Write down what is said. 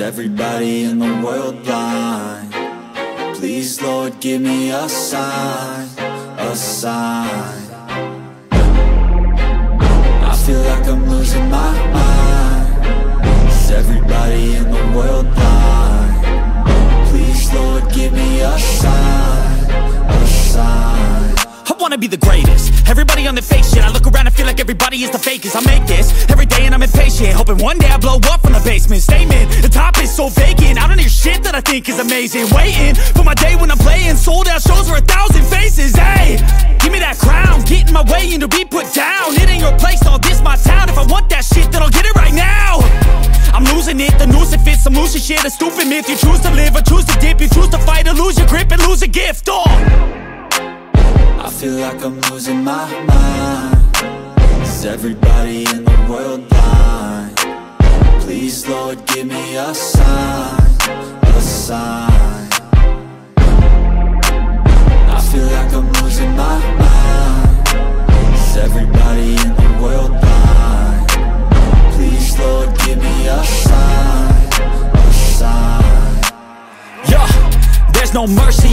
everybody in the world blind? Please, Lord, give me a sign A sign. I feel like I'm losing my mind. Is everybody in the world blind? Please, Lord, give me a sign A sign. I wanna be the greatest. Everybody on the fake shit. I look around and feel like everybody is the fakest. I make this every day and I'm impatient. Hoping one day I blow up from the basement. Statement, vacant. I don't hear shit that I think is amazing. Waiting for my day when I'm playing. Sold out shows for a thousand faces. Hey, give me that crown. Get in my way and to be put down. It ain't your place, all this my town. If I want that shit then I'll get it right now. I'm losing it, the noose it fits I'm losing shit, a stupid myth. You choose to live or choose to dip. You choose to fight or lose your grip and lose a gift. Oh. I feel like I'm losing my mind. Is everybody in the world blind? Please, Lord, give me a sign A sign. I feel like I'm losing my mind. Is everybody in the world blind? Please, Lord, give me a sign A sign. Yeah, there's no mercy